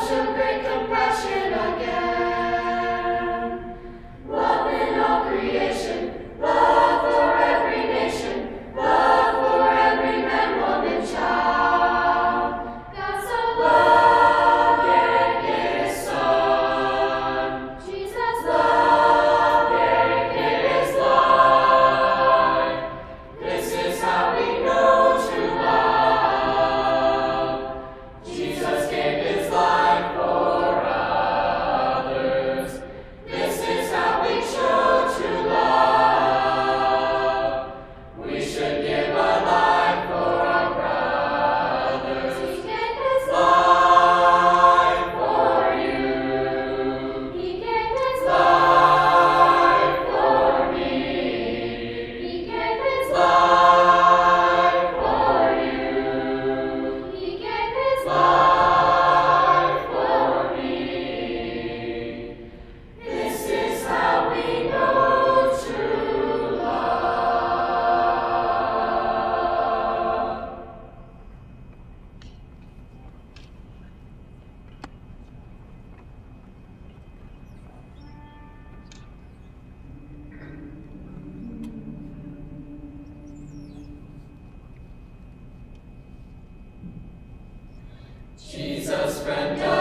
compassion, great compassion again. Jesus, friend of.